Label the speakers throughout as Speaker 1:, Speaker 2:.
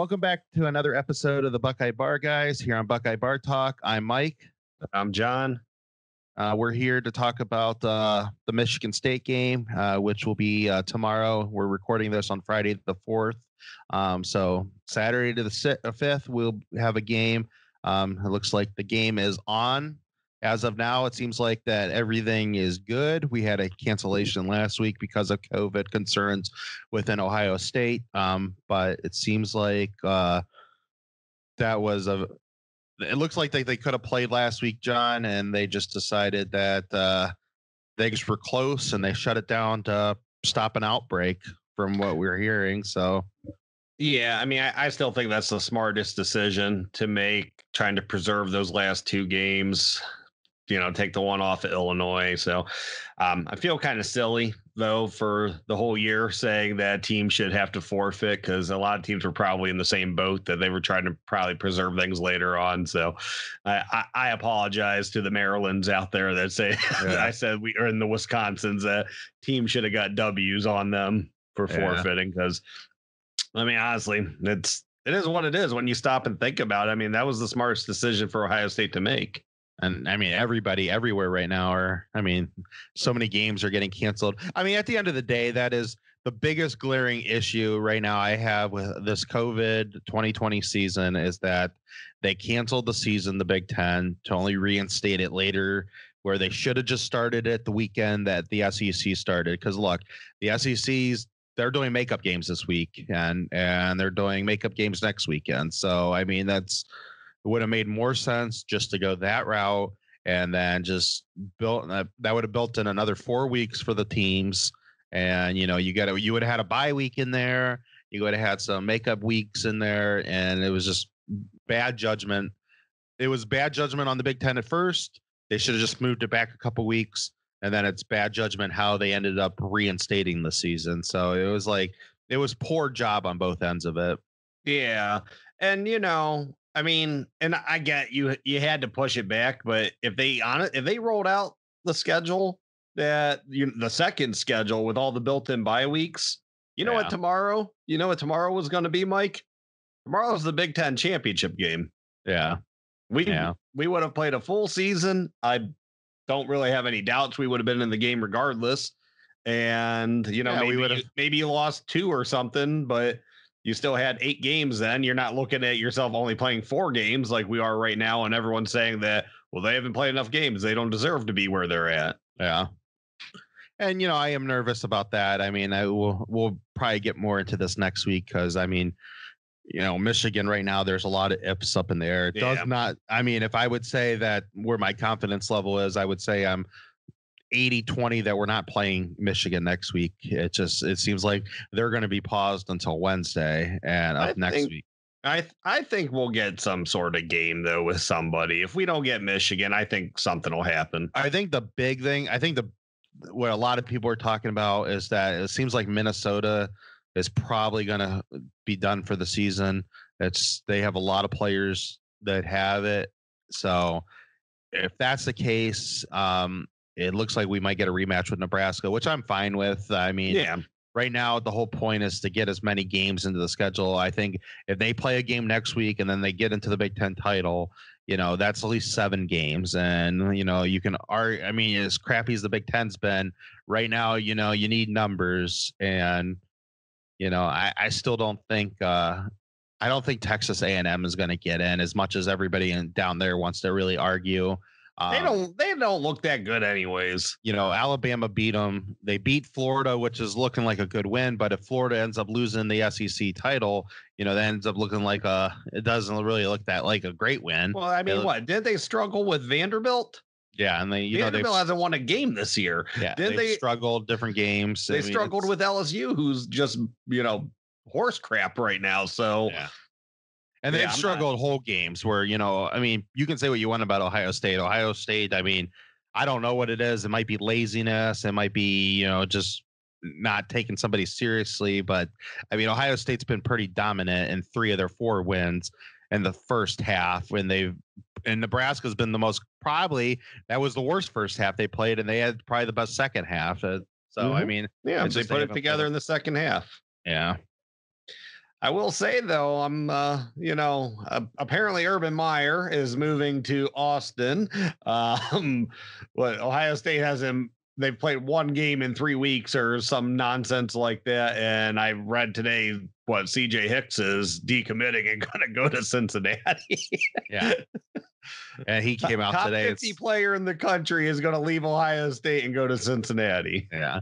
Speaker 1: Welcome back to another episode of the Buckeye Bar Guys here on Buckeye Bar Talk. I'm Mike.
Speaker 2: I'm John.
Speaker 1: Uh, we're here to talk about uh, the Michigan State game, uh, which will be uh, tomorrow. We're recording this on Friday the 4th. Um, so, Saturday to the 5th, uh, we'll have a game. Um, it looks like the game is on. As of now, it seems like that everything is good. We had a cancellation last week because of COVID concerns within Ohio State, um, but it seems like uh, that was a it looks like they, they could have played last week, John, and they just decided that uh, they just were close and they shut it down to stop an outbreak from what we we're hearing. So,
Speaker 2: yeah, I mean, I, I, still think that's the smartest decision to make, trying to preserve those last two games you know, take the one off of Illinois. So um, I feel kind of silly though for the whole year saying that team should have to forfeit because a lot of teams were probably in the same boat that they were trying to probably preserve things later on. So I, I, I apologize to the Marylands out there that say yeah. I said we are in the Wisconsins that teams should have got W's on them for forfeiting because I mean honestly it's it is what it is when you stop and think about it. I mean that was the smartest decision for Ohio State to make
Speaker 1: and I mean everybody everywhere right now are I mean so many games are getting canceled. I mean at the end of the day that is the biggest glaring issue right now I have with this COVID 2020 season is that they canceled the season the Big 10 to only reinstate it later where they should have just started it the weekend that the SEC started cuz look the SEC's they're doing makeup games this week and and they're doing makeup games next weekend. So I mean that's it would have made more sense just to go that route and then just built uh, that, that would have built in another four weeks for the teams. And you know, you got you would have had a bye week in there. You would have had some makeup weeks in there, and it was just bad judgment. It was bad judgment on the Big Ten at first. They should have just moved it back a couple weeks, and then it's bad judgment how they ended up reinstating the season. So it was like it was poor job on both ends of it.
Speaker 2: Yeah, and you know, I mean, and I get you you had to push it back, but if they on it, if they rolled out the schedule that you the second schedule with all the built-in bye weeks, you know yeah. what tomorrow? You know what tomorrow was going to be, Mike? Tomorrow's the Big Ten championship game.
Speaker 1: Yeah,
Speaker 2: we yeah. we would have played a full season. I don't really have any doubts we would have been in the game regardless. And you know, yeah, maybe we would have maybe lost two or something, but you still had eight games then. You're not looking at yourself only playing four games like we are right now, and everyone's saying that, well, they haven't played enough games. They don't deserve to be where they're at.
Speaker 1: Yeah. And you know, I am nervous about that. I mean, I will we'll probably get more into this next week because I mean, you know, Michigan right now, there's a lot of ifs up in the air. It yeah. does not, I mean, if I would say that where my confidence level is, I would say I'm 80 20 that we're not playing Michigan next week. It just it seems like they're going to be paused until Wednesday and up I next
Speaker 2: think,
Speaker 1: week.
Speaker 2: I I think we'll get some sort of game though with somebody. If we don't get Michigan, I think something will happen.
Speaker 1: I think the big thing, I think the what a lot of people are talking about is that it seems like Minnesota is probably going to be done for the season. It's they have a lot of players that have it. So if that's the case, um, it looks like we might get a rematch with Nebraska, which I'm fine with. I mean,
Speaker 2: yeah.
Speaker 1: Right now, the whole point is to get as many games into the schedule. I think if they play a game next week and then they get into the Big Ten title, you know, that's at least seven games. And, you know, you can argue, I mean, as crappy as the Big Ten's been, right now, you know, you need numbers. And, you know, I, I still don't think, uh, I don't think Texas A&M is going to get in as much as everybody in, down there wants to really argue.
Speaker 2: Um, they don't. They don't look that good, anyways.
Speaker 1: You know, Alabama beat them. They beat Florida, which is looking like a good win. But if Florida ends up losing the SEC title, you know, that ends up looking like a. It doesn't really look that like a great win.
Speaker 2: Well, I mean, what did they struggle with Vanderbilt?
Speaker 1: Yeah, and they you
Speaker 2: Vanderbilt know hasn't won a game this year.
Speaker 1: Yeah, did they struggled different games?
Speaker 2: They I mean, struggled with LSU, who's just you know horse crap right now. So
Speaker 1: yeah. And they've struggled not... whole games where, you know, I mean, you can say what you want about Ohio State. Ohio State, I mean, I don't know what it is. It might be laziness. It might be, you know, just not taking somebody seriously. But I mean, Ohio State's been pretty dominant in three of their four wins in the first half when they've and Nebraska's been the most probably that was the worst first half they played, and they had probably the best second half. Uh, so mm-hmm. I mean,
Speaker 2: yeah, they put it together in the second half.
Speaker 1: Yeah.
Speaker 2: I will say though, I'm uh, you know, uh, apparently Urban Meyer is moving to Austin. Um, what Ohio State has him they've played one game in three weeks or some nonsense like that. And I read today what CJ Hicks is decommitting and gonna go to Cincinnati.
Speaker 1: yeah. And he came out
Speaker 2: Top
Speaker 1: today.
Speaker 2: 50 player in the country is going to leave Ohio State and go to Cincinnati.
Speaker 1: Yeah.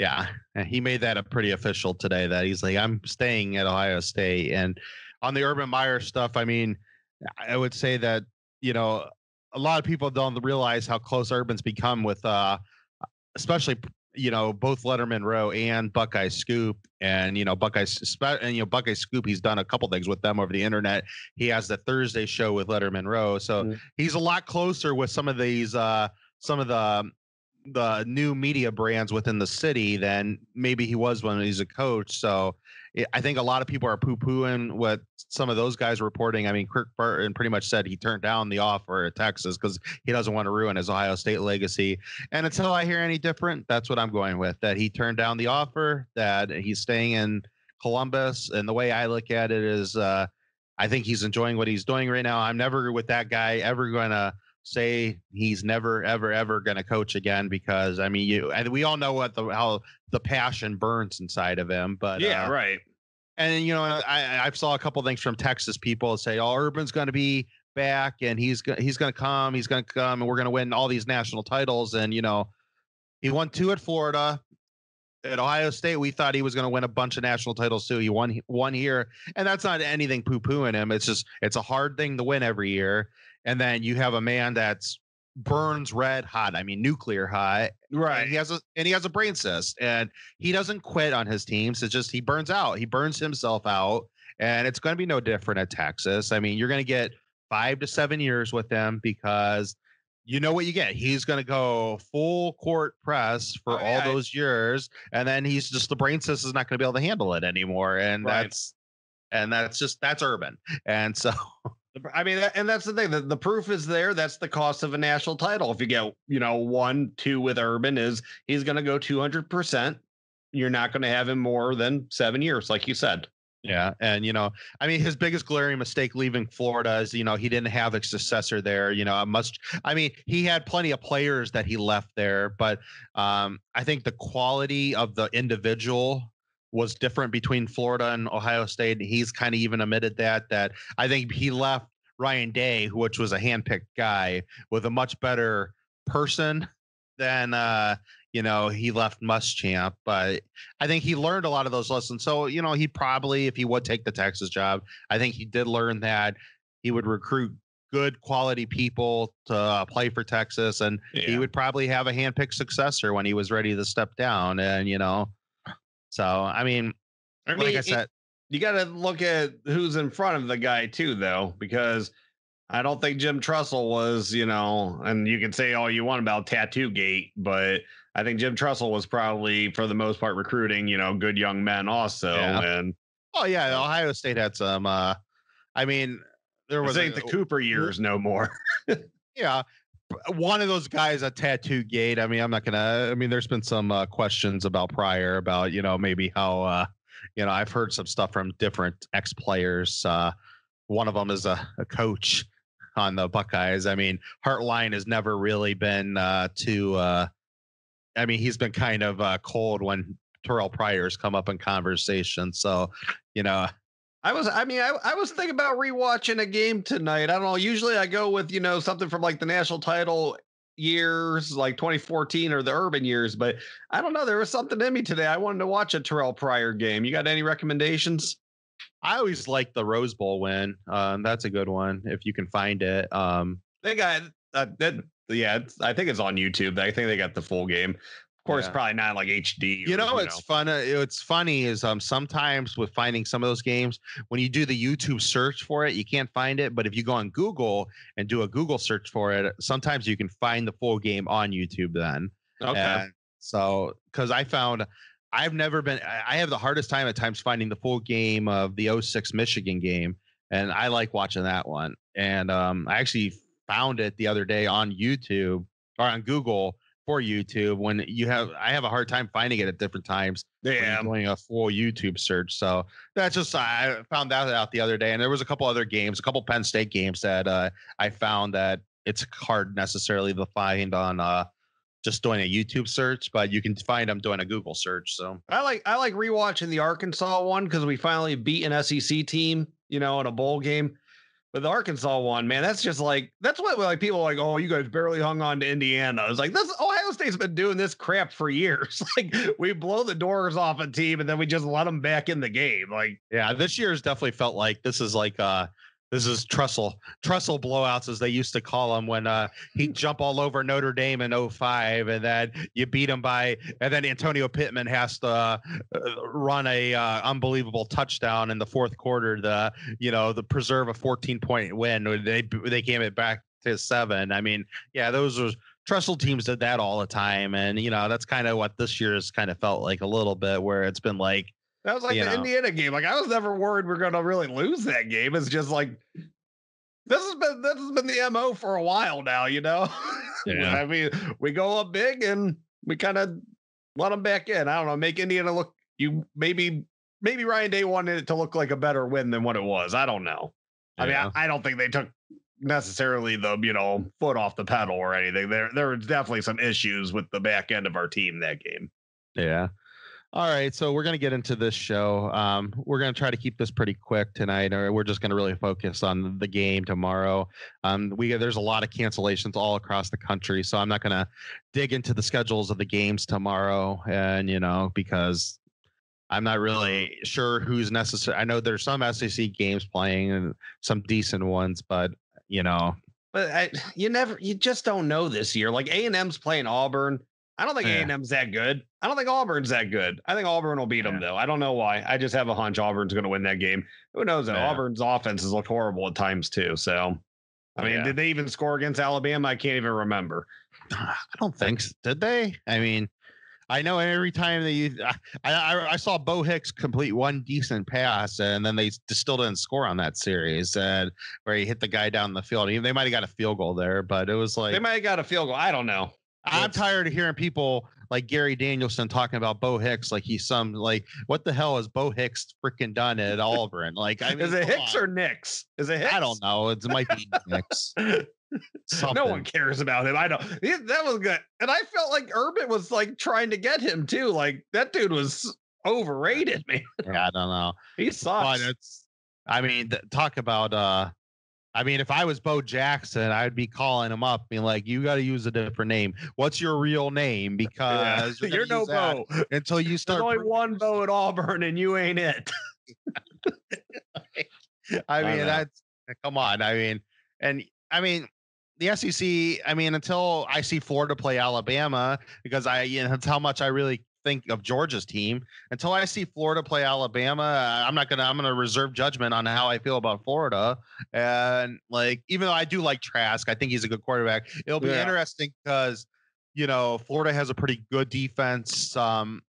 Speaker 1: Yeah. And he made that a pretty official today that he's like, I'm staying at Ohio State. And on the Urban Meyer stuff, I mean, I would say that, you know, a lot of people don't realize how close Urban's become with uh especially you know both Lettermen Row and Buckeye Scoop, and you know Buckeye and you know Buckeye Scoop. He's done a couple things with them over the internet. He has the Thursday show with Lettermen Row, so mm-hmm. he's a lot closer with some of these uh some of the the new media brands within the city than maybe he was when he's a coach. So I think a lot of people are poo pooing what some of those guys reporting. I mean, Kirk Barton pretty much said he turned down the offer at Texas because he doesn't want to ruin his Ohio State legacy. And until I hear any different, that's what I'm going with that he turned down the offer, that he's staying in Columbus. And the way I look at it is, uh, I think he's enjoying what he's doing right now. I'm never with that guy ever going to say he's never ever ever going to coach again because I mean you and we all know what the how the passion burns inside of him but
Speaker 2: yeah uh, right
Speaker 1: and you know I I saw a couple things from Texas people say oh Urban's going to be back and he's going he's going to come he's going to come and we're going to win all these national titles and you know he won two at Florida at Ohio State, we thought he was going to win a bunch of national titles too. He won one here, and that's not anything poo pooing him. It's just it's a hard thing to win every year and then you have a man that's burns red hot. I mean, nuclear hot.
Speaker 2: Right.
Speaker 1: And he has a and he has a brain cyst, and he doesn't quit on his teams. It's just he burns out. He burns himself out, and it's going to be no different at Texas. I mean, you're going to get five to seven years with them because you know what you get. He's going to go full court press for oh, all those years, and then he's just the brain cyst is not going to be able to handle it anymore, and right. that's and that's just that's urban, and so.
Speaker 2: I mean, and that's the thing. The, the proof is there. That's the cost of a national title. If you get, you know, one, two with Urban, is he's going to go 200%. You're not going to have him more than seven years, like you said.
Speaker 1: Yeah. And, you know, I mean, his biggest glaring mistake leaving Florida is, you know, he didn't have a successor there. You know, I must, I mean, he had plenty of players that he left there, but um, I think the quality of the individual was different between Florida and Ohio State. He's kind of even admitted that that I think he left Ryan Day, which was a handpicked guy, with a much better person than uh, you know he left Muschamp. But I think he learned a lot of those lessons. So you know he probably, if he would take the Texas job, I think he did learn that he would recruit good quality people to uh, play for Texas, and yeah. he would probably have a handpicked successor when he was ready to step down. And you know so I mean,
Speaker 2: I mean like I said, it, you got to look at who's in front of the guy too, though, because I don't think Jim Tressel was, you know, and you can say all you want about Tattoo Gate, but I think Jim Tressel was probably for the most part recruiting, you know, good young men also. Yeah. And
Speaker 1: oh yeah, Ohio State had some. uh I mean,
Speaker 2: there was ain't the Cooper years no more.
Speaker 1: yeah, one of those guys at Tattoo Gate. I mean, I'm not gonna. I mean, there's been some uh, questions about prior about you know maybe how uh, you know I've heard some stuff from different ex players. Uh, one of them is a, a, coach on the Buckeyes. I mean, Hartline has never really been uh, too. Uh, I mean, he's been kind of uh, cold when Terrell Pryor's come up in conversation. So, you know,
Speaker 2: I was, I mean, I, I was thinking about rewatching a game tonight. I don't know. Usually I go with, you know, something from like the national title years, like 2014 or the urban years, but I don't know. There was something in me today. I wanted to watch a Terrell Pryor game. You got any recommendations?
Speaker 1: I always like the Rose Bowl win. Um, that's a good one if you can find it. Um,
Speaker 2: they got uh, that. Yeah, I think it's on YouTube. I think they got the full game. Course, yeah. probably not like HD.
Speaker 1: You know, it's fun. Uh, it's funny is um sometimes with finding some of those games when you do the YouTube search for it, you can't find it. But if you go on Google and do a Google search for it, sometimes you can find the full game on YouTube. Then
Speaker 2: okay. And
Speaker 1: so because I found I've never been. I have the hardest time at times finding the full game of the 06 Michigan game, and I like watching that one. And um, I actually found it the other day on YouTube or on Google for YouTube when you have I have a hard time finding it at different times.
Speaker 2: Yeah, I'm
Speaker 1: doing a full YouTube search. So that's just I found that out the other day, and there was a couple other games, a couple Penn State games that uh, I found that it's hard necessarily to find on uh, just doing a YouTube search, but you can find them doing a Google search. So
Speaker 2: I like I like rewatching the Arkansas one because we finally beat an SEC team, you know, in a bowl game. But the Arkansas one, man, that's just like that's what like people like, oh, you guys barely hung on to Indiana. I was like, this Ohio State's been doing this crap for years. like we blow the doors off a team and then we just let them back in the game. Like,
Speaker 1: yeah, this year's definitely felt like this is like uh this is Tressel Tressel blowouts as they used to call them when uh, he'd jump all over Notre Dame in 05 and then you beat him by and then Antonio Pittman has to uh, run a uh, unbelievable touchdown in the fourth quarter the you know the preserve a 14 point win they they came it back to seven. I mean yeah those were Tressel teams did that all the time and you know that's kind of what this year's kind of felt like a little bit where it's been like
Speaker 2: that was like you the know. Indiana game. Like I was never worried we're going to really lose that game. It's just like this has been this has been the mo for a while now. You know, yeah. I mean, we go up big and we kind of let them back in. I don't know, make Indiana look. You maybe maybe Ryan Day wanted it to look like a better win than what it was. I don't know. I mean, I, I don't think they took necessarily the you know foot off the pedal or anything. There there was definitely some issues with the back end of our team that game.
Speaker 1: Yeah. All right, so we're going to get into this show. Um, we're going to try to keep this pretty quick tonight, or we're just going to really focus on the game tomorrow. Um, we there's a lot of cancellations all across the country, so I'm not going to dig into the schedules of the games tomorrow, and you know because I'm not really sure who's necessary. I know there's some SEC games playing and some decent ones, but you know,
Speaker 2: but I, you never, you just don't know this year. Like A and M's playing Auburn I don't think A and M's that good. I don't think Auburn's that good. I think Auburn will beat yeah. them though. I don't know why. I just have a hunch Auburn's going to win that game. Who knows? Though? Yeah. Auburn's offenses look horrible at times too. So, I mean, yeah. did they even score against Alabama? I can't even remember.
Speaker 1: I don't think. So. Did they? I mean, I know every time they use, I, I, I saw Bo Hicks complete one decent pass, and then they still didn't score on that series, and where he hit the guy down the field. They might have got a field goal there, but it was like
Speaker 2: they might have got a field goal. I don't know.
Speaker 1: I'm tired of hearing people like Gary Danielson talking about Bo Hicks like he's some like what the hell has Bo Hicks freaking done at Auburn? Like I mean,
Speaker 2: is it Hicks on. or Nix? Is it Hicks? I
Speaker 1: don't know. It might be Nix.
Speaker 2: no one cares about him. I know that was good, and I felt like Urban was like trying to get him too. Like that dude was overrated, man.
Speaker 1: Yeah, I don't know.
Speaker 2: he sucks. But it's.
Speaker 1: I mean, th- talk about uh I mean, if I was Bo Jackson, I'd be calling him up, being like, "You got to use a different name. What's your real name? Because
Speaker 2: yeah. you're, you're no Bo
Speaker 1: until you start."
Speaker 2: There's only one Bo at Auburn, and you ain't it.
Speaker 1: I mean, I that's eh, come on. I mean, and I mean, the SEC. I mean, until I see Florida play Alabama, because I, you know, that's how much I really think of Georgia's team until I see Florida play Alabama. I'm not gonna I'm gonna reserve judgment on how I feel about Florida. And like, even though I do like Trask, I think he's a good quarterback. It'll be yeah. interesting because you know Florida has a pretty good defense. Um,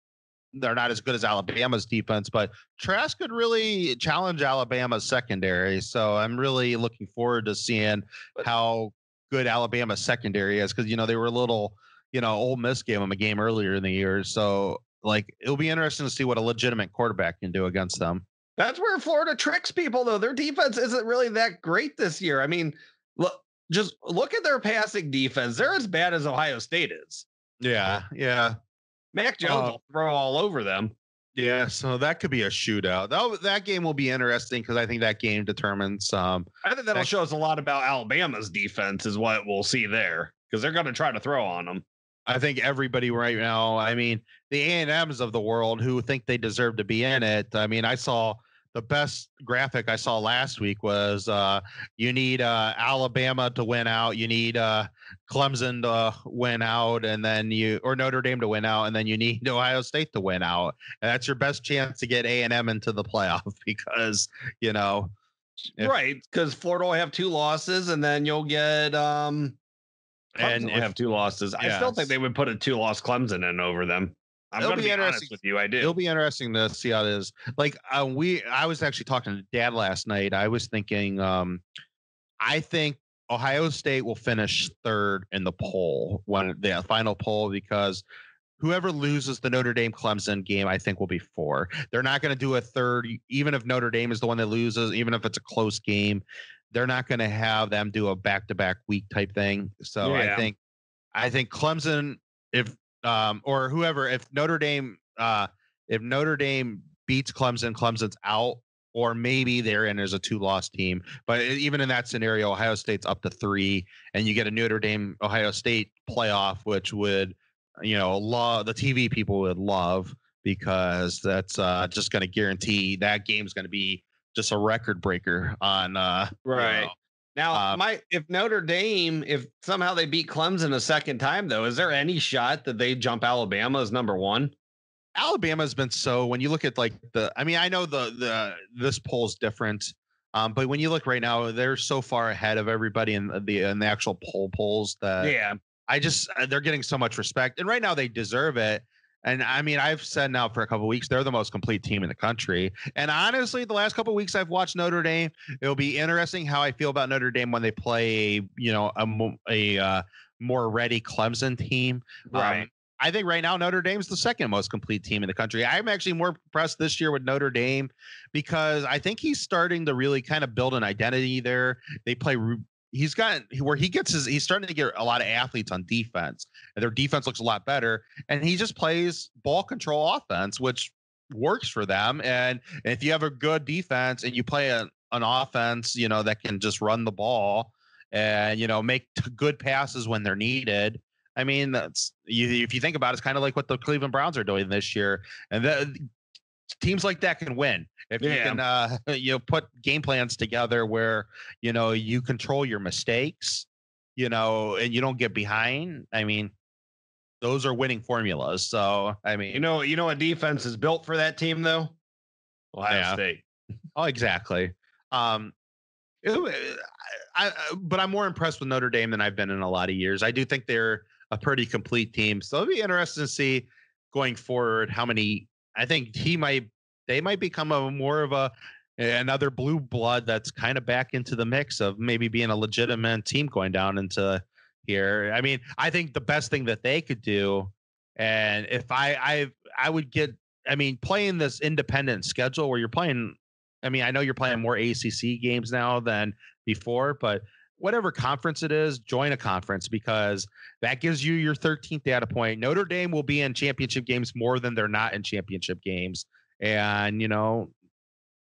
Speaker 1: they're not as good as Alabama's defense, but Trask could really challenge Alabama's secondary. So I'm really looking forward to seeing how good Alabama's secondary is because you know they were a little you know, Ole Miss gave him a game earlier in the year. So like it'll be interesting to see what a legitimate quarterback can do against them.
Speaker 2: That's where Florida tricks people though. Their defense isn't really that great this year. I mean, look just look at their passing defense. They're as bad as Ohio State is.
Speaker 1: Yeah, yeah.
Speaker 2: Mac Jones uh, will throw all over them.
Speaker 1: Yeah, so that could be a shootout. That that game will be interesting because I think that game determines. Um,
Speaker 2: I think that'll that, show us a lot about Alabama's defense, is what we'll see there because they're going to try to throw on them.
Speaker 1: I think everybody right now, I mean, the A&Ms of the world who think they deserve to be in it. I mean, I saw the best graphic I saw last week was uh, you need uh, Alabama to win out, you need uh, Clemson to win out, and then you or Notre Dame to win out, and then you need Ohio State to win out, and that's your best chance to get A and M into the playoff because you know,
Speaker 2: if, right? Because Florida will have two losses, and then you'll get um, and have two losses. I still think they would put a two loss Clemson in over them. I'm going to be, be honest with you. I do.
Speaker 1: It'll be interesting to see how it is. Like uh, we, I was actually talking to Dad last night. I was thinking, um, I think Ohio State will finish third in the poll when the final poll because whoever loses the Notre Dame Clemson game, I think will be four. They're not going to do a third, even if Notre Dame is the one that loses, even if it's a close game. They're not going to have them do a back-to-back week type thing. So yeah. I think, I think Clemson, if um or whoever, if Notre Dame, uh, if Notre Dame beats Clemson, Clemson's out or maybe they're in as a two loss team. But even in that scenario, Ohio State's up to three, and you get a Notre Dame Ohio State playoff, which would, you know, love the TV people would love because that's uh, just going to guarantee that game's going to be just a record breaker on uh,
Speaker 2: right. You know, now, uh, my if Notre Dame, if somehow they beat Clemson a second time, though, is there any shot that they jump Alabama as number one?
Speaker 1: Alabama's been so when you look at like the I mean I know the the this poll's different um, but when you look right now they're so far ahead of everybody in the in the actual poll polls that
Speaker 2: yeah
Speaker 1: I just uh, they're getting so much respect and right now they deserve it and I mean I've said now for a couple weeks they're the most complete team in the country and honestly the last couple weeks I've watched Notre Dame it'll be interesting how I feel about Notre Dame when they play you know a a uh, more ready Clemson team
Speaker 2: right um,
Speaker 1: I think right now Notre Dame's the second most complete team in the country. I'm actually more impressed this year with Notre Dame because I think he's starting to really kind of build an identity there. They play he's got where he gets his he's starting to get a lot of athletes on defense and their defense looks a lot better and he just plays ball control offense which works for them and, and if you have a good defense and you play a, an offense you know that can just run the ball and you know make t- good passes when they're needed I mean, that's you, if you think about it, it's kind of like what the Cleveland Browns are doing this year, and the, teams like that can win if yeah. you can uh, you know put game plans together where you know you control your mistakes, you know, and you don't get behind. I mean, those are winning formulas. So I mean,
Speaker 2: you know, you know, a defense is built for that team though.
Speaker 1: Ohio yeah. State. oh, exactly. Um, it, I, I, but I'm more impressed with Notre Dame than I've been in a lot of years. I do think they're a pretty complete team. So it'll be interesting to see going forward how many. I think he might. They might become a more of a eh, another blue blood that's kind of back into the mix of maybe being a legitimate team going down into here. I mean, I think the best thing that they could do, and if I I I would get, I mean, playing this independent schedule where you're playing. I mean, I know you're playing more ACC games now than before, but whatever conference it is, join a conference because that gives you your 13th data point. Notre Dame will be in championship games more than they're not in championship games. And, you know,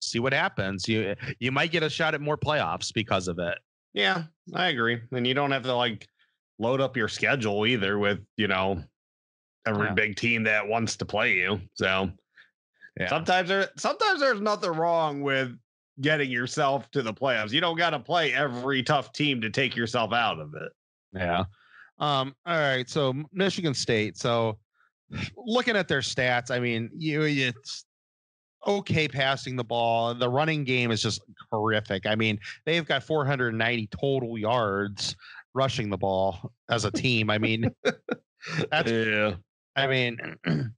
Speaker 1: see what happens. You you might get a shot at more playoffs because of it.
Speaker 2: Yeah, I agree. And you don't have to like load up your schedule either with, you know, every yeah. big team that wants to play you. So yeah. sometimes there sometimes there's nothing wrong with getting yourself to the playoffs. You don't got to play every tough team to take yourself out of it.
Speaker 1: Yeah. Um, all right. So Michigan State. So looking at their stats, I mean, you it's okay passing the ball. The running game is just horrific. I mean, they've got 490 total yards rushing the ball as a team. I mean, that's yeah. I mean,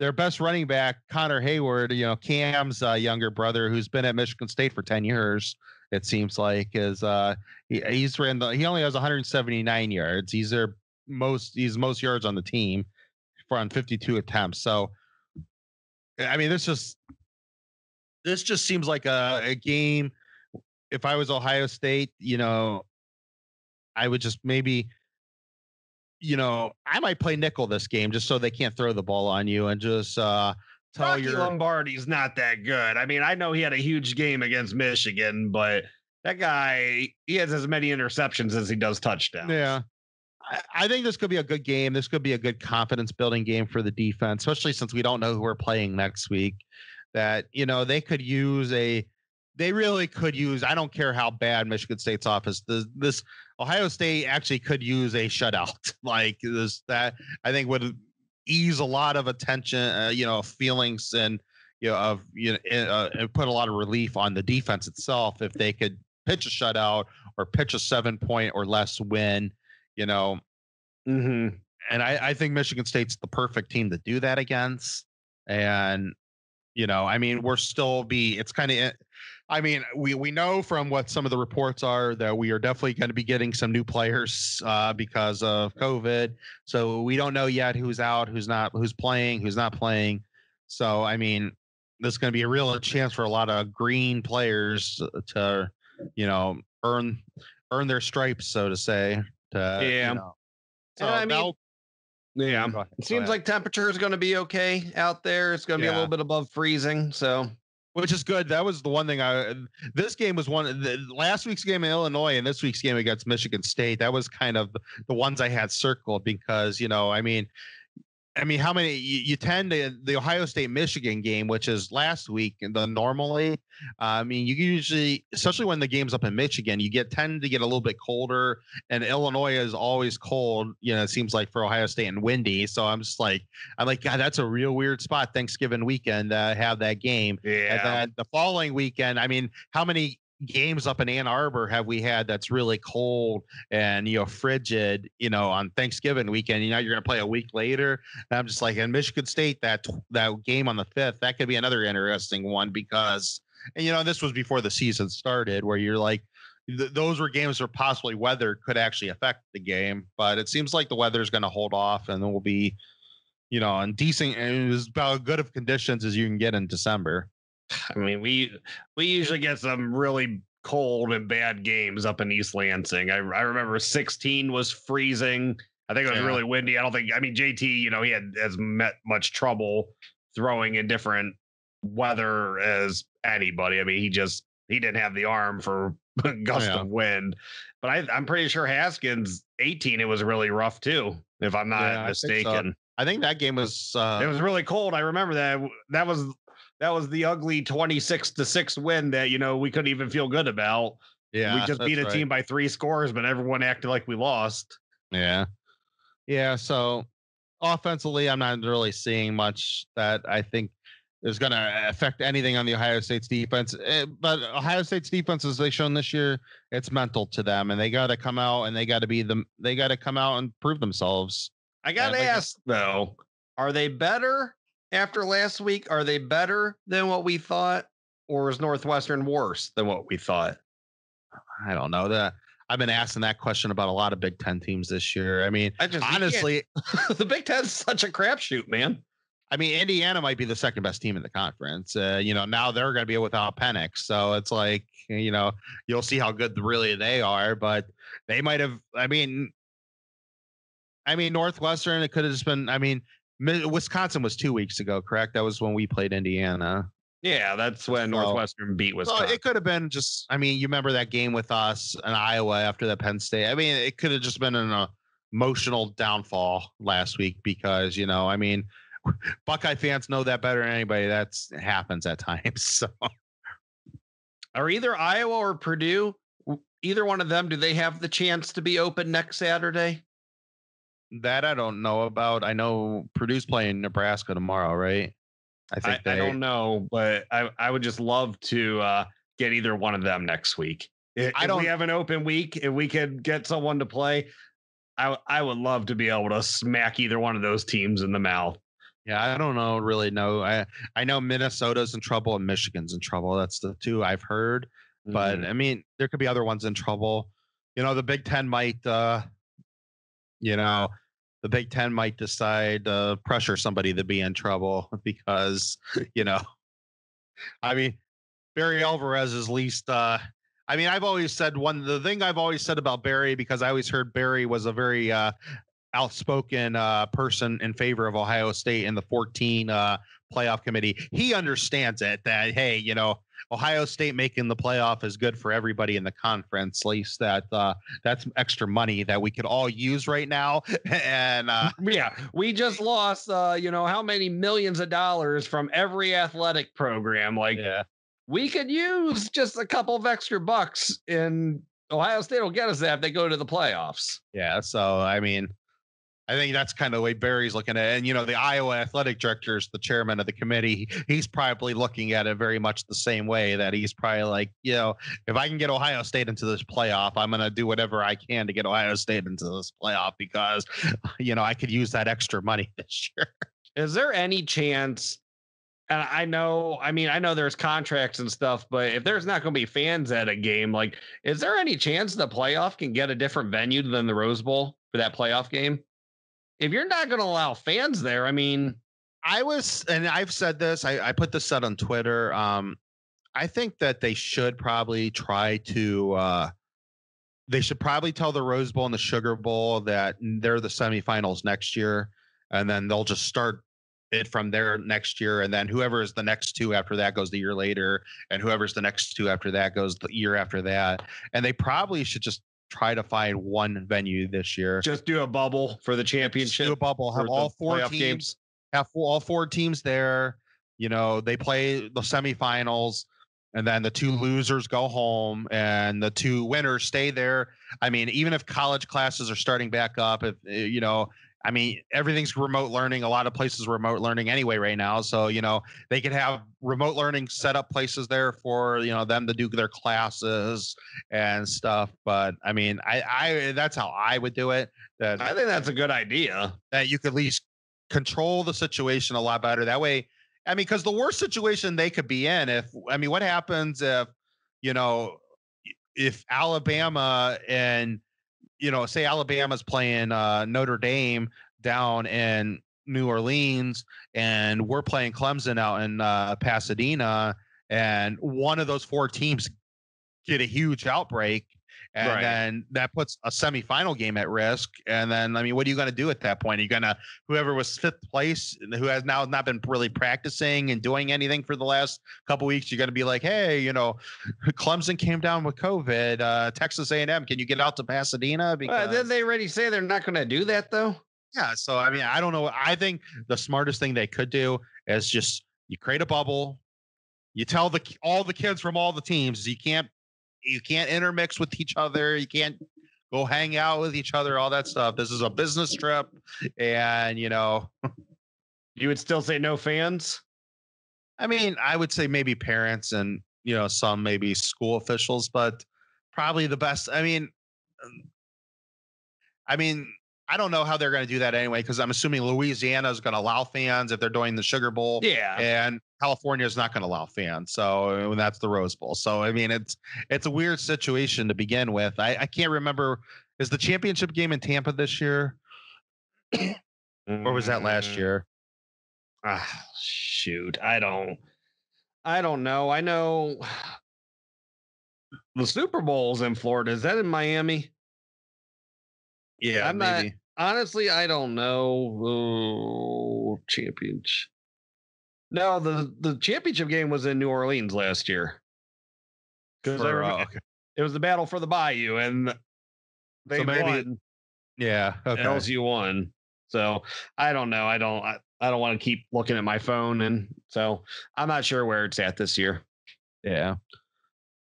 Speaker 1: their best running back, Connor Heyward, you know, Cam's uh, younger brother, who's been at Michigan State for 10 years, it seems like, is uh, he, he's ran the, he only has 179 yards. He's their most, he's most yards on the team for on 52 attempts. So, I mean, this just, this just seems like a, a game. If I was Ohio State, you know, I would just maybe you know, I might play nickel this game just so they can't throw the ball on you and just uh tell
Speaker 2: Rocky
Speaker 1: your
Speaker 2: Lombardi's not that good. I mean, I know he had a huge game against Michigan, but that guy he has as many interceptions as he does touchdowns.
Speaker 1: Yeah. I, think this could be a good game. This could be a good confidence building game for the defense, especially since we don't know who we're playing next week. That, you know, they could use a they really could use. I don't care how bad Michigan State's office. This, this Ohio State actually could use a shutout like this. That I think would ease a lot of attention, uh, you know, feelings and you know of you know eh, uh, and put a lot of relief on the defense itself if they could pitch a shutout or pitch a seven point or less win. You know,
Speaker 2: mm-hmm.
Speaker 1: and I, I think Michigan State's the perfect team to do that against. And you know, I mean, we're still be. It's kind of I mean, we we know from what some of the reports are that we are definitely going to be getting some new players uh, because of COVID. So we don't know yet who's out, who's not, who's playing, who's not playing. So I mean, this is going to be a real chance for a lot of green players to, you know, earn earn their stripes, so to say. To,
Speaker 2: Yeah.
Speaker 1: You know. So
Speaker 2: I mean, Yeah. It seems like temperature is going to be okay out there. It's going to be a little bit above freezing. So
Speaker 1: which is good. That was the one thing I. This game was one. The, last week's game in Illinois and this week's game against Michigan State. That was kind of the ones I had circled because you know, I mean, I mean, how many you, you tend to the Ohio State Michigan game, which is last week, and the normally, uh, I mean, you usually, especially when the game's up in Michigan, you get tend to get a little bit colder, and Illinois is always cold. You know, it seems like for Ohio State and windy. So I'm just like, I'm like, God, that's a real weird spot. Thanksgiving weekend uh, have that game. And
Speaker 2: yeah.
Speaker 1: then the following weekend, I mean, how many games up in Ann Arbor have we had that's really cold and you know frigid, you know, on Thanksgiving weekend? You know, you're gonna play a week later. And I'm just like, in Michigan State, that that game on the fifth, that could be another interesting one because and you know, this was before the season started, where you're like th- those were games where possibly weather could actually affect the game, but it seems like the weather's going to hold off, and then we'll be, you know, in decent and as about good of conditions as you can get in December.
Speaker 2: I mean, we we usually get some really cold and bad games up in East Lansing. I, I remember 16 was freezing. I think it was
Speaker 1: Yeah.
Speaker 2: really windy. I don't think. I mean, JT, you know, he had has met much trouble throwing in different weather as anybody. I mean, he just he didn't have the arm for gust
Speaker 1: Yeah.
Speaker 2: of wind. But I, I'm pretty sure Haskins 18. It was really rough too, if I'm not
Speaker 1: Yeah, I think so.
Speaker 2: mistaken.
Speaker 1: I think that game was. Uh,
Speaker 2: It was really cold. I remember that. That was that was the ugly 26 to 6 win that you know we couldn't even feel good about.
Speaker 1: yeah,
Speaker 2: we just beat a
Speaker 1: right.
Speaker 2: team by three scores, but everyone acted like we lost.
Speaker 1: Yeah, yeah. So offensively, I'm not really seeing much that I think is going to affect anything on the Ohio State's defense. Eh, but Ohio State's defense, as they've shown this year, it's mental to them, and they got to come out and they got to be them. They got to come out and prove themselves.
Speaker 2: I got to
Speaker 1: like-
Speaker 2: ask though, are they better after last week? Are they better than what we thought, or is Northwestern worse than what we thought?
Speaker 1: I don't know that. I've been asking that question about a lot of Big Ten teams this year. I mean,
Speaker 2: I just
Speaker 1: honestly,
Speaker 2: the Big Ten's such a crapshoot, man.
Speaker 1: I mean, Indiana might be the second best team in the conference. Uh, you know, now they're going to be without Penix, so it's like you know you'll see how good really they are. But they might have. I mean, I mean Northwestern. It could have just been. I mean, Wisconsin was two weeks ago, correct? That was when we played Indiana.
Speaker 2: Yeah, that's when
Speaker 1: So-
Speaker 2: Northwestern beat Wisconsin.
Speaker 1: it could have been just. I mean, you remember that game with us in Iowa after the Penn State. I mean, it could have just been an uh, emotional downfall last week because you know, I mean, Buckeye fans know that better than anybody. That happens at times. So
Speaker 2: Are either Iowa or Purdue, either one of them, do they have the chance to be open next Saturday?
Speaker 1: That I don't know about. I know Purdue's playing Nebraska tomorrow, right? I
Speaker 2: I,
Speaker 1: think
Speaker 2: I
Speaker 1: they.
Speaker 2: don't know, but I, I would just love to uh, get either one of them next week. I-
Speaker 1: I don't-
Speaker 2: we have an open week, if we could get someone to play, I I would love to be able to smack either one of those teams in the mouth.
Speaker 1: Yeah, I don't know. Really, know. I I know Minnesota's in trouble and Michigan's in trouble. That's the two I've heard. But
Speaker 2: Mhm.
Speaker 1: I mean, there could be other ones in trouble. You know, the Big Ten might. uh You know, the Big Ten might decide uh pressure somebody to be in trouble because you know. I mean, Barry Alvarez is least. uh I mean, I've always said one. The thing I've always said about Barry because I always heard Barry was a very uh outspoken uh, person in favor of Ohio State in the 14 uh, playoff committee. He understands it that hey, you know, Ohio State making the playoff is good for everybody in the conference. At least that uh, that's extra money that we could all use right now. and uh,
Speaker 2: yeah, we just lost, uh, you know, how many millions of dollars from every athletic program? Like,
Speaker 1: yeah,
Speaker 2: we could use just a couple of extra bucks, and Ohio State will get us that if they go to the playoffs.
Speaker 1: yeah. So I mean. I think that's kind of the way Barry's looking at it. And, you know, the Iowa athletic director is the chairman of the committee. He's probably looking at it very much the same way that he's probably like, you know, if I can get Ohio State into this playoff, I'm going to do whatever I can to get Ohio State into this playoff because, you know, I could use that extra money this year.
Speaker 2: Is there any chance? and I know, I mean, I know there's contracts and stuff, but if there's not going to be fans at a game, like, is there any chance the playoff can get a different venue than the Rose Bowl for that playoff game? If you're not going to allow fans there, I mean,
Speaker 1: I was, and I've said this, I, I put this out on Twitter. Um, I think that they should probably try to, uh, they should probably tell the Rose Bowl and the Sugar Bowl that they're the semifinals next year, and then they'll just start it from there next year, and then whoever is the next two after that goes the year later, and whoever's the next two after that goes the year after that. And they probably should just try to find one venue this year.
Speaker 2: Just do a bubble for the championship. Just
Speaker 1: do a bubble. Have all four teams. Games. Have all four teams there. You know, they play the semifinals and then the two losers go home and the two winners stay there i mean even if college classes are starting back up if eh, you know I mean, everything's remote learning. A lot of places remote learning anyway right now. So, you know, they could have remote learning set up places there for, you know, them to do their classes and stuff. But I mean, I, I that's how I would do it.
Speaker 2: That I think that's a good idea.
Speaker 1: That you could at least control the situation a lot better. That way, I mean, because the worst situation they could be in, if I mean, what happens if, you know, if Alabama and you know, say Alabama's playing uh, Notre Dame down in New Orleans, and we're playing Clemson out in uh, Pasadena, and one of those four teams get a huge outbreak, and right. then that puts a semifinal game at risk. And then, I mean, what are you going to do at that point? Are you going to whoever was fifth place, who has now not been really practicing and doing anything for the last couple weeks? You're going to be like, hey, you know, Clemson came down with COVID. Uh, Texas A&M, can you get out to Pasadena?
Speaker 2: Because uh, did they already say they're not going to do that though?
Speaker 1: Yeah. So I mean, I don't know. I think the smartest thing they could do is just you create a bubble. You tell the all the kids from all the teams you can't you can't intermix with each other. You can't go hang out with each other, all that stuff. This is a business trip. And, you know,
Speaker 2: you would still say no fans?
Speaker 1: I mean, I would say maybe parents and, you know, some maybe school officials, but probably the best. I mean, um, I mean, I don't know how they're going to do that anyway, because I'm assuming Louisiana is going to allow fans if they're doing the Sugar Bowl.
Speaker 2: Yeah.
Speaker 1: And California is not going to allow fans. So that's the Rose Bowl. So I mean, it's it's a weird situation to begin with. I, I can't remember. Is the championship game in Tampa this year, or was that last mm. year?
Speaker 2: Ah, shoot, I don't, I don't know. I know the Super Bowl's in Florida. Is that in Miami?
Speaker 1: Yeah, I'm maybe.
Speaker 2: not honestly, I don't know. Oh, championship. No, the the championship game was in New Orleans last year. Because uh, okay. it was the battle for the Bayou, and they so maybe, won.
Speaker 1: Yeah,
Speaker 2: okay. LSU won. So I don't know. I don't. I, I don't want to keep looking at my phone, and so I'm not sure where it's at this year.
Speaker 1: Yeah.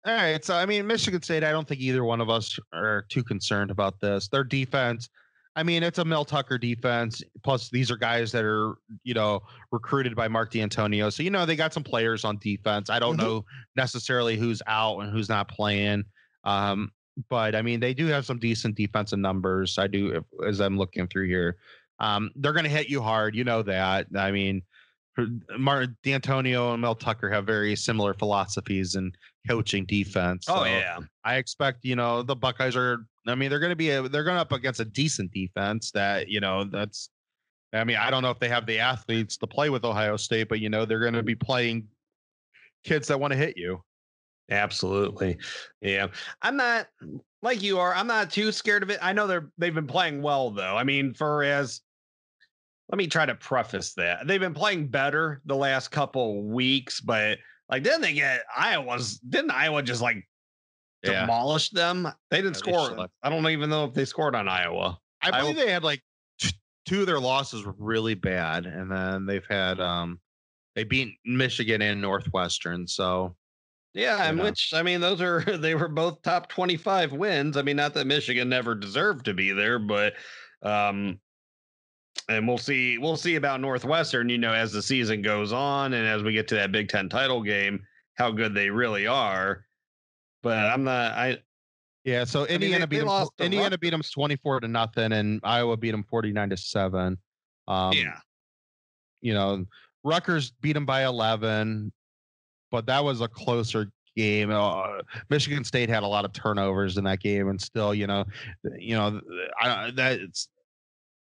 Speaker 1: All right. So I mean, Michigan State. I don't think either one of us are too concerned about this. Their defense I mean, it's a Mel Tucker defense. Plus, these are guys that are, you know, recruited by Mark Dantonio. So, you know, they got some players on defense. I don't mm-hmm. know necessarily who's out and who's not playing. Um, but I mean, they do have some decent defensive numbers. I do, as I'm looking through here. Um, they're going to hit you hard. You know that. I mean, Mark Dantonio and Mel Tucker have very similar philosophies in coaching defense.
Speaker 2: Oh, so oh yeah.
Speaker 1: I expect, you know, the Buckeyes are I mean, they're going to be a, they're going up against a decent defense that you know that's. I mean, I don't know if they have the athletes to play with Ohio State, but you know they're going to be playing kids that want to hit you.
Speaker 2: Absolutely, yeah. I'm not like you are. I'm not too scared of it. I know they're they've been playing well though. I mean, for as let me try to preface that they've been playing better the last couple weeks, but like then they get Iowa's didn't Iowa just like yeah. demolished them. They didn't yeah, score. They I don't even know if they scored on Iowa.
Speaker 1: I believe Iowa. they had like two of their losses were really bad, and then they've had um they beat Michigan and Northwestern. So
Speaker 2: yeah, and which I mean, those are they were both top twenty-five wins. I mean, not that Michigan never deserved to be there, but um, and we'll see we'll see about Northwestern. You know, as the season goes on, and as we get to that Big Ten title game, how good they really are but I'm not. I
Speaker 1: yeah. So Indiana I mean, beat them. Indiana rock. beat them 24 to nothing, and Iowa beat them 49 to seven.
Speaker 2: Um, yeah.
Speaker 1: You know, Rutgers beat them by 11, but that was a closer game. Uh, Michigan State had a lot of turnovers in that game, and still, you know, you know, I that it's.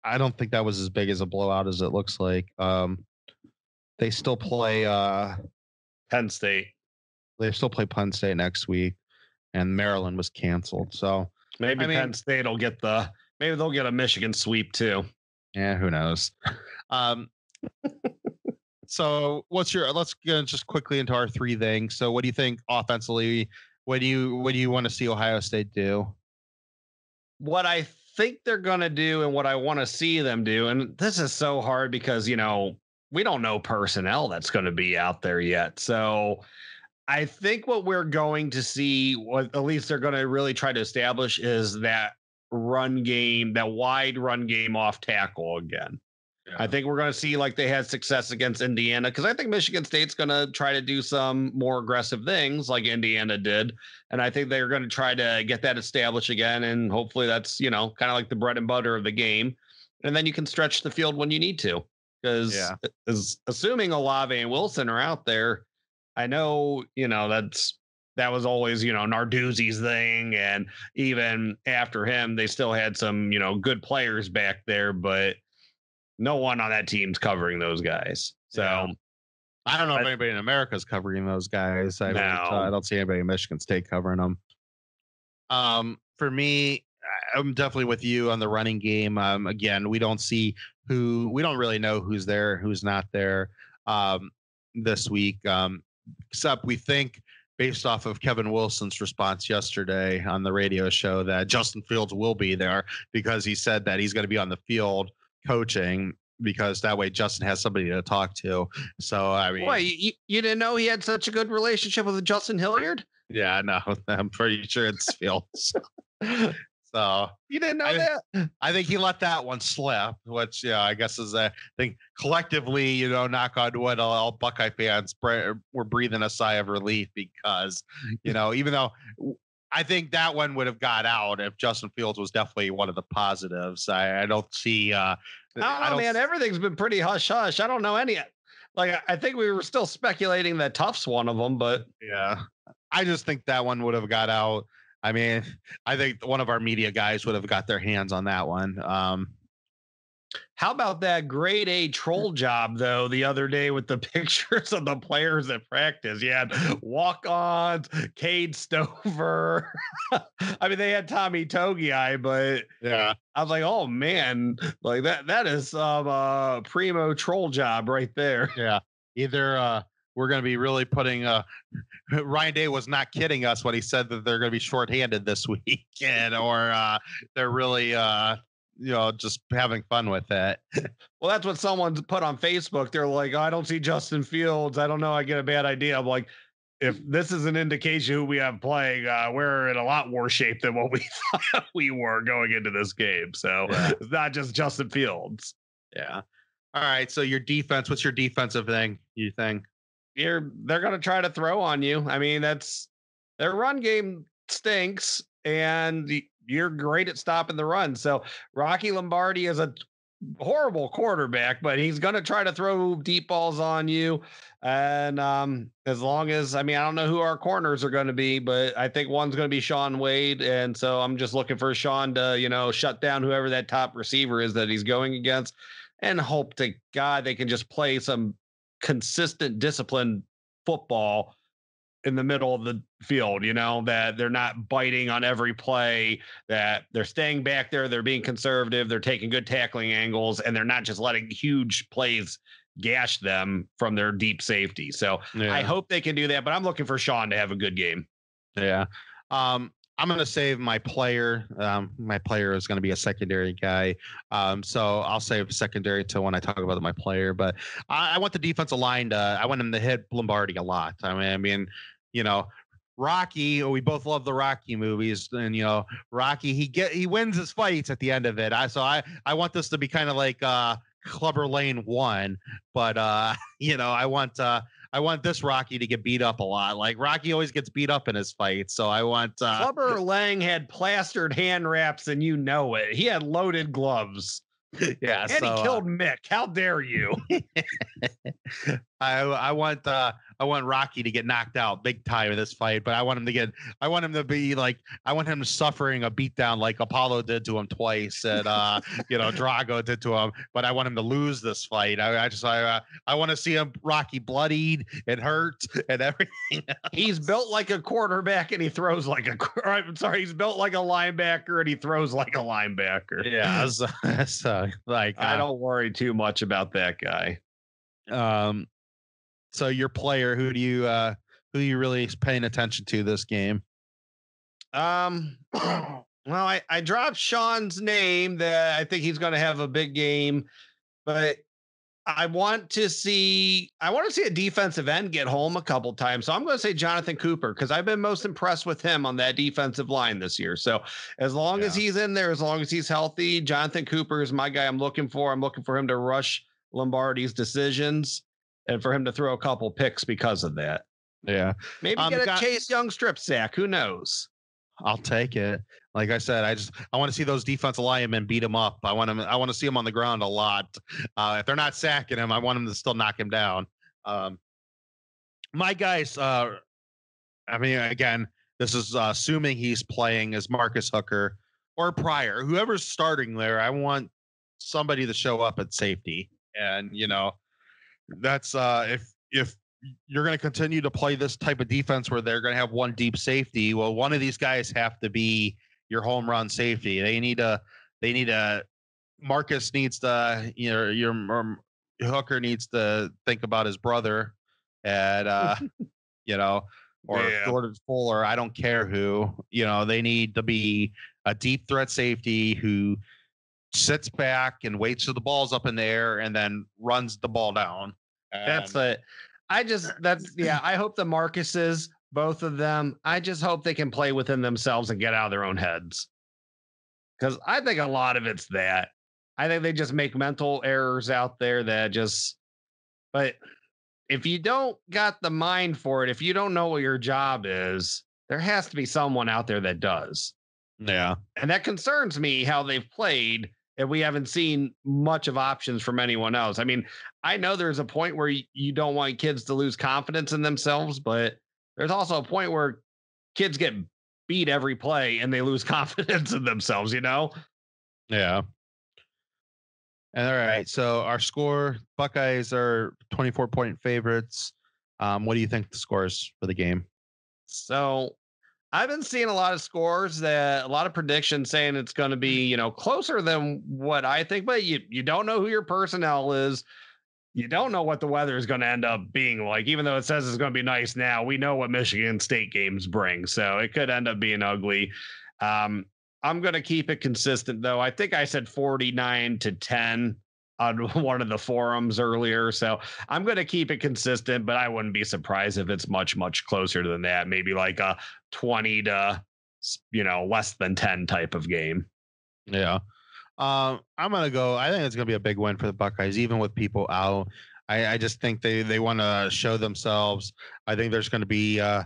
Speaker 1: I don't think that was as big as a blowout as it looks like. Um, they still play. Uh,
Speaker 2: Penn State.
Speaker 1: They still play Penn State next week, and Maryland was canceled. So
Speaker 2: maybe
Speaker 1: I mean,
Speaker 2: Penn State will get the. Maybe they'll get a Michigan sweep too.
Speaker 1: Yeah, who knows? Um, so what's your let's get just quickly into our three things. So what do you think offensively? What do you what do you want to see Ohio State do?
Speaker 2: What I think they're gonna do and what I want to see them do, and this is so hard because you know we don't know personnel that's going to be out there yet. So I think what we're going to see, what at least they're going to really try to establish, is that run game, that wide run game off tackle again. Yeah. I think we're going to see like they had success against Indiana because I think Michigan State's going to try to do some more aggressive things like Indiana did. And I think they're going to try to get that established again. And hopefully that's, you know, kind of like the bread and butter of the game. And then you can stretch the field when you need to because yeah. as assuming Olave and Wilson are out there, I know you know that's that was always you know Narduzzi's thing, and even after him, they still had some you know good players back there, but no one on that team's covering those guys. So. Yeah.
Speaker 1: I don't know if anybody in America is covering those guys. I, no. I don't see anybody in Michigan State covering them. Um, for me, I'm definitely with you on the running game. Um, again, we don't see who we don't really know who's there, who's not there um, this week. Um, except we think, based off of Kevin Wilson's response yesterday on the radio show, that Justin Fields will be there because he said that he's going to be on the field coaching because that way Justin has somebody to talk to. So I mean,
Speaker 2: wait, you, you didn't know he had such a good relationship with Justin Hilliard?
Speaker 1: Yeah, no, I'm pretty sure it's Fields. So
Speaker 2: you didn't know
Speaker 1: I,
Speaker 2: that?
Speaker 1: I think he let that one slip, which yeah, I guess is a think collectively, you know, knock on wood, all, all Buckeye fans were breathing a sigh of relief because you know, even though I think that one would have got out if Justin Fields was definitely one of the positives. I, I don't see. uh
Speaker 2: I don't know, I don't man. Everything's been pretty hush hush. I don't know any. Like I think we were still speculating that Tuf's one of them, but
Speaker 1: yeah, I just think that one would have got out. I mean, I think one of our media guys would have got their hands on that one. Um,
Speaker 2: how about that grade A troll job though the other day with the pictures of the players at practice? You had walk-ons, Cade Stover. I mean, they had Tommy Togiai, but
Speaker 1: yeah,
Speaker 2: I was like, oh man, like that that is some uh primo troll job right there.
Speaker 1: Yeah. Either uh we're going to be really putting uh Ryan Day was not kidding us when he said that they're going to be shorthanded this weekend or uh they're really uh you know just having fun with it.
Speaker 2: well, that's what someone put on Facebook. They're like, oh, "I don't see Justin Fields. I don't know. I get a bad idea." I'm like, if this is an indication who we have playing, uh, we're in a lot worse shape than what we thought we were going into this game. So yeah. it's not just Justin Fields.
Speaker 1: Yeah. All right. So your defense, what's your defensive thing? You think?
Speaker 2: You're they're going to try to throw on you. I mean, that's their run game stinks, and you're great at stopping the run. So Rocky Lombardi is a horrible quarterback, but he's going to try to throw deep balls on you. And um, as long as I mean, I don't know who our corners are going to be, but I think one's going to be Shaun Wade, and so I'm just looking for Shaun to you know shut down whoever that top receiver is that he's going against, and hope to God they can just play some consistent, disciplined football in the middle of the field, you know, that they're not biting on every play, that they're staying back there, they're being conservative, they're taking good tackling angles, and they're not just letting huge plays gash them from their deep safety. So yeah. I hope they can do that, but I'm looking for Shaun to have a good game.
Speaker 1: Yeah. Um, I'm going to save my player. Um, my player is going to be a secondary guy. Um, so I'll save secondary to when I talk about my player. But I, I want the defensive line to, I want him to hit Lombardi a lot. I mean, I mean, you know, Rocky, we both love the Rocky movies, and you know, Rocky, he get he wins his fights at the end of it. I so I I want this to be kind of like uh Clubber Lang one, but uh, you know, I want uh I want this Rocky to get beat up a lot. Like Rocky always gets beat up in his fights, so I want uh,
Speaker 2: Clubber Lang had plastered hand wraps, and you know it. He had loaded gloves.
Speaker 1: yeah,
Speaker 2: and
Speaker 1: so,
Speaker 2: he
Speaker 1: uh,
Speaker 2: killed Mick. How dare you?
Speaker 1: I I want uh I want Rocky to get knocked out big time in this fight, but I want him to get I want him to be like I want him suffering a beatdown like Apollo did to him twice and uh you know Drago did to him, but I want him to lose this fight. I, I just I uh, I want to see him Rocky bloodied and hurt and everything.
Speaker 2: he's built like a quarterback and he throws like a. I'm sorry, he's built like a linebacker and he throws like a linebacker.
Speaker 1: yeah, so, so like
Speaker 2: I
Speaker 1: uh,
Speaker 2: don't worry too much about that guy.
Speaker 1: um so your player who do you uh who are you really paying attention to this game?
Speaker 2: Um, well, I, I dropped Shaun's name that I think he's going to have a big game, but I want to see I want to see a defensive end get home a couple times. So I'm going to say Jonathan Cooper because I've been most impressed with him on that defensive line this year. So as long as he's in there, as long as he's healthy, Jonathan Cooper is my guy I'm looking for. I'm looking for him to rush Lombardi's decisions and for him to throw a couple picks because of that.
Speaker 1: Yeah.
Speaker 2: Maybe
Speaker 1: Um,
Speaker 2: get a
Speaker 1: got-
Speaker 2: Chase Young strip sack. Who knows?
Speaker 1: I'll take it. Like I said, I just I want to see those defensive linemen beat him up. I want them. I want to see him on the ground a lot. Uh, if they're not sacking him, I want him to still knock him down. Um, my guys. Uh, I mean, again, this is uh, assuming he's playing as Marcus Hooker or Pryor, whoever's starting there. I want somebody to show up at safety, and you know, that's uh, if if you're going to continue to play this type of defense where they're going to have one deep safety. Well, one of these guys have to be your home run safety. They need a, they need a, Marcus needs to, you know, your um, hooker needs to think about his brother and, uh, you know, or
Speaker 2: Yeah.
Speaker 1: Jordan Fuller. I don't care who, you know, they need to be a deep threat safety who sits back and waits till the ball's up in the air and then runs the ball down.
Speaker 2: That's
Speaker 1: And-
Speaker 2: it. I just that's yeah. I hope the Marcuses, both of them. I just hope they can play within themselves and get out of their own heads. Because I think a lot of it's that. I think they just make mental errors out there that just. But if you don't got the mind for it, if you don't know what your job is, there has to be someone out there that does.
Speaker 1: yeah.
Speaker 2: And that concerns me how they've played, and we haven't seen much of options from anyone else. I mean, I know there's a point where y- you don't want kids to lose confidence in themselves, but there's also a point where kids get beat every play and they lose confidence in themselves, you know?
Speaker 1: Yeah. And all right. So our score Buckeyes are 24 point favorites. Um, what do you think the score is for the game?
Speaker 2: So I've been seeing a lot of scores that a lot of predictions saying it's going to be, you know, closer than what I think, but you you don't know who your personnel is. You don't know what the weather is going to end up being like, even though it says it's going to be nice now. We know what Michigan State games bring, so it could end up being ugly. Um, I'm going to keep it consistent, though. I think I said 49 to 10 on one of the forums earlier, so I'm going to keep it consistent, but I wouldn't be surprised if it's much, much closer than that. Maybe like a 20 to, you know, less than 10 type of game.
Speaker 1: Yeah. Um, I'm gonna go. I think it's gonna be a big win for the Buckeyes, even with people out. I, I just think they they want to show themselves. I think there's going to be. Uh,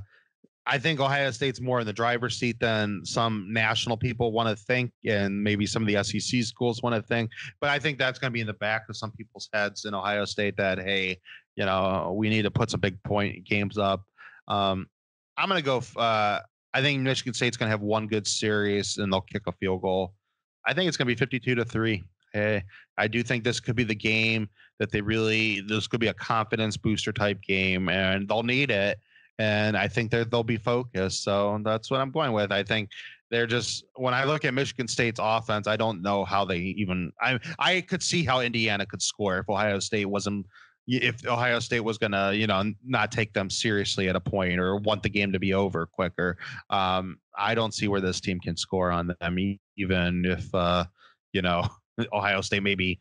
Speaker 1: I think Ohio State's more in the driver's seat than some national people want to think, and maybe some of the SEC schools want to think. But I think that's going to be in the back of some people's heads in Ohio State that hey, you know, we need to put some big point games up. Um, I'm going to go. Uh, I think Michigan State's going to have one good series, and they'll kick a field goal. I think it's going to be 52 to three. Hey, I do think this could be the game that they really. This could be a confidence booster type game, and they'll need it. And I think that they'll be focused. So that's what I'm going with. I think they're just when I look at Michigan State's offense, I don't know how they even. I I could see how Indiana could score if Ohio State wasn't. If Ohio State was gonna, you know, not take them seriously at a point or want the game to be over quicker, um, I don't see where this team can score on them, even if uh, you know Ohio State maybe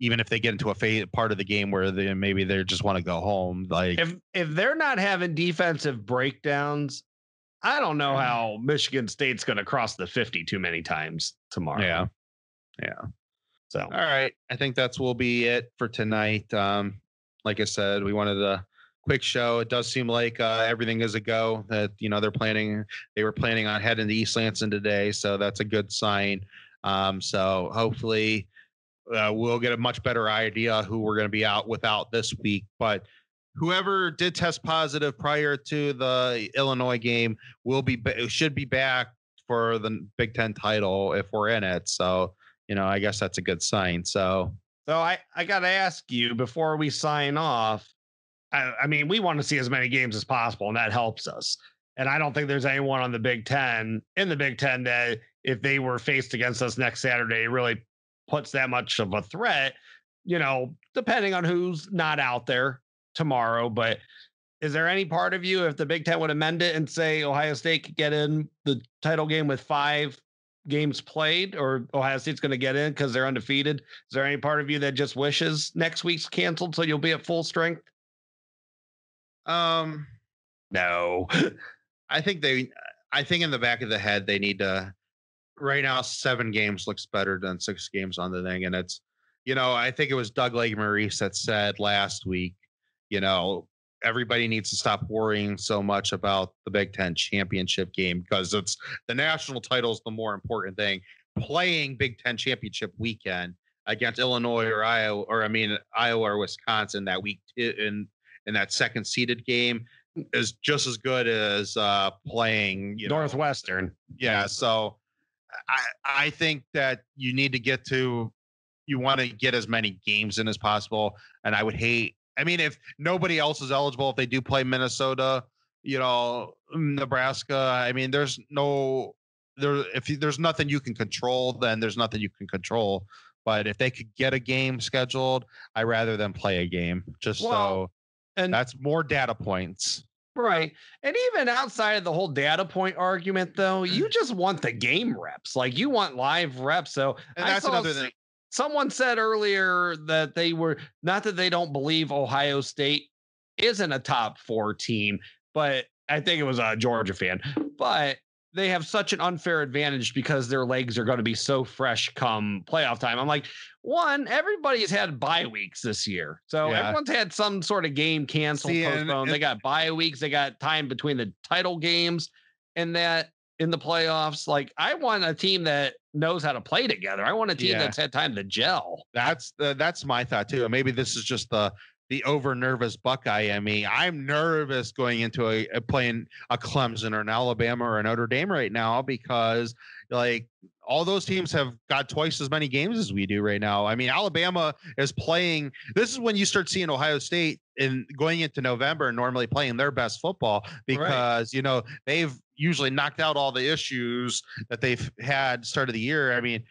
Speaker 1: even if they get into a phase, part of the game where they maybe they just want to go home. Like
Speaker 2: If if they're not having defensive breakdowns, I don't know how Michigan State's going to cross the 50 too many times tomorrow.
Speaker 1: yeah, yeah.
Speaker 2: So
Speaker 1: All right, I think that's will be it for tonight. Um, like I said, we wanted a quick show. It does seem like uh, everything is a go. That you know they're planning. They were planning on heading to East Lansing today, so that's a good sign. Um, so hopefully uh, we'll get a much better idea who we're going to be out without this week. But whoever did test positive prior to the Illinois game will be should be back for the Big Ten title if we're in it. So you know, I guess that's a good sign. So
Speaker 2: so I I got to ask you before we sign off. I, I mean, we want to see as many games as possible, and that helps us. And I don't think there's anyone on the Big Ten in the Big Ten that if they were faced against us next Saturday really puts that much of a threat. You know, depending on who's not out there tomorrow. But is there any part of you, if the Big Ten would amend it and say Ohio State could get in the title game with five games played, or Ohio State's going to get in because they're undefeated? Is there any part of you that just wishes next week's canceled so you'll be at full strength?
Speaker 1: Um,
Speaker 2: no.
Speaker 1: I think they. I think in the back of the head they need to. Right now, seven games looks better than six games on the thing, and it's. You know, I think it was Doug Lesmerises that said last week you know, everybody needs to stop worrying so much about the Big Ten championship game because it's the national title is the more important thing. Playing Big Ten championship weekend against Illinois or Iowa, or I mean Iowa or Wisconsin that week in in that second seeded game is just as good as uh, playing
Speaker 2: you know, Northwestern.
Speaker 1: Yeah, so I I think that you need to get to you want to get as many games in as possible, and I would hate I mean, if nobody else is eligible, if they do play Minnesota, you know, Nebraska, I mean, there's no there. If there's nothing you can control, then there's nothing you can control. But if they could get a game scheduled, I rather than play a game just well, so. And that's more data points.
Speaker 2: Right. And even outside of the whole data point argument, though, you mm. just want the game reps. Like you want live reps. So
Speaker 1: and that's another thing
Speaker 2: someone said earlier that they were not that they don't believe Ohio State isn't a top four team, but I think it was a Georgia fan, but they have such an unfair advantage because their legs are going to be so fresh come playoff time. I'm like, one, everybody's had bye weeks this year. So yeah. everyone's had some sort of game canceled, See, postponed. And, and, they got bye weeks, they got time between the title games and that in the playoffs. Like I want a team that knows how to play together. I want a team yeah. that's had time to gel.
Speaker 1: That's the, that's my thought too. Maybe this is just the the over nervous Buckeye in me. I'm nervous going into a, a playing a Clemson or an Alabama or a Notre Dame right now because like all those teams have got twice as many games as we do right now. I mean, Alabama is playing. This is when you start seeing Ohio State in going into November normally playing their best football because right. you know they've usually knocked out all the issues that they've had start of the year. I mean,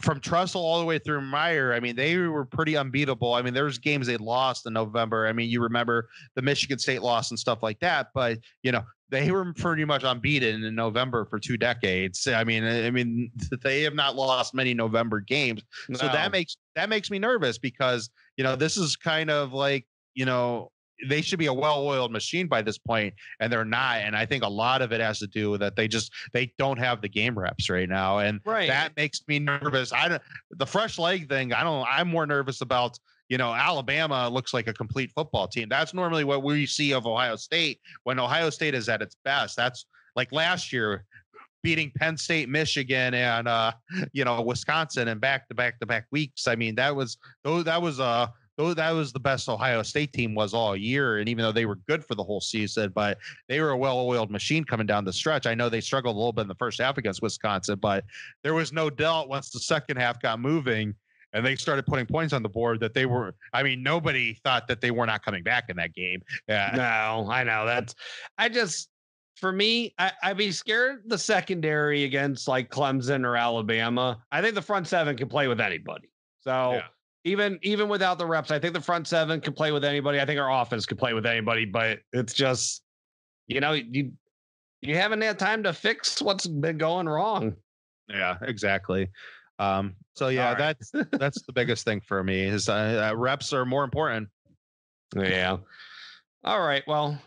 Speaker 1: from Tressel all the way through Meyer, I mean, they were pretty unbeatable. I mean, there's games they lost in November. I mean, you remember the Michigan State loss and stuff like that, but you know, they were pretty much unbeaten in November for two decades. I mean, I mean, they have not lost many November games, no. so that makes that makes me nervous because you know this is kind of like you know they should be a well-oiled machine by this point and they're not and i think a lot of it has to do with that they just they don't have the game reps right now and right. that makes me nervous i don't the fresh leg thing i don't i'm more nervous about you know, Alabama looks like a complete football team. That's normally what we see of Ohio State when Ohio State is at its best. That's like last year beating Penn State, Michigan, and uh, you know, Wisconsin and back to back to back weeks. I mean, that was that was uh though that was the best Ohio State team was all year. And even though they were good for the whole season, but they were a well-oiled machine coming down the stretch. I know they struggled a little bit in the first half against Wisconsin, but there was no doubt once the second half got moving and they started putting points on the board that they were i mean nobody thought that they were not coming back in that game
Speaker 2: uh, no i know that's i just for me I, i'd be scared the secondary against like clemson or alabama i think the front seven can play with anybody so yeah. Even even without the reps i think the front seven can play with anybody i think our offense can play with anybody but it's just you know you you haven't had time to fix what's been going wrong
Speaker 1: yeah exactly um, so yeah, right. that's that's the biggest thing for me is uh, uh, reps are more important.
Speaker 2: Yeah. All right. Well,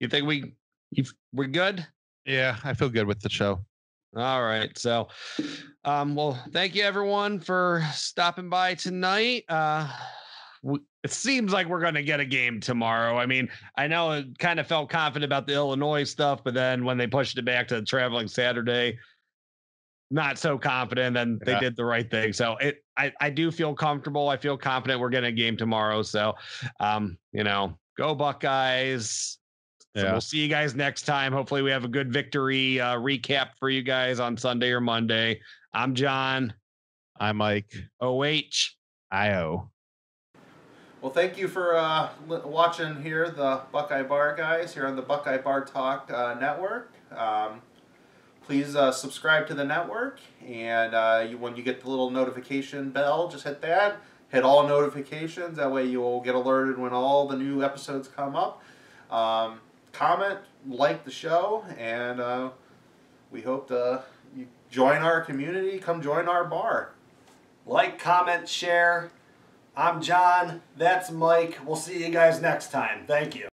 Speaker 2: you think we you, we're good?
Speaker 1: Yeah, I feel good with the show.
Speaker 2: All right. So, um, well, thank you everyone for stopping by tonight. Uh, we, it seems like we're going to get a game tomorrow. I mean, I know it kind of felt confident about the Illinois stuff, but then when they pushed it back to the traveling Saturday, not so confident, and they
Speaker 3: Yeah.
Speaker 2: did the right thing. So it, I, I do feel comfortable. I feel confident we're getting a game tomorrow. So, um, you know, go Buckeyes. So
Speaker 3: Yeah.
Speaker 2: we'll see you guys next time. Hopefully, we have a good victory uh, recap for you guys on Sunday or Monday. I'm John.
Speaker 3: I'm Mike.
Speaker 2: OH.
Speaker 3: IO.
Speaker 1: Well, thank you for uh, li- watching here, the Buckeye Bar guys, here on the Buckeye Bar Talk uh, Network. Um, please uh, subscribe to the network, and uh, you, when you get the little notification bell, just hit that. Hit all notifications. That way, you will get alerted when all the new episodes come up. Um, comment, like the show, and uh, we hope to you join our community. Come join our bar.
Speaker 4: Like, comment, share. I'm John. That's Mike. We'll see you guys next time. Thank you.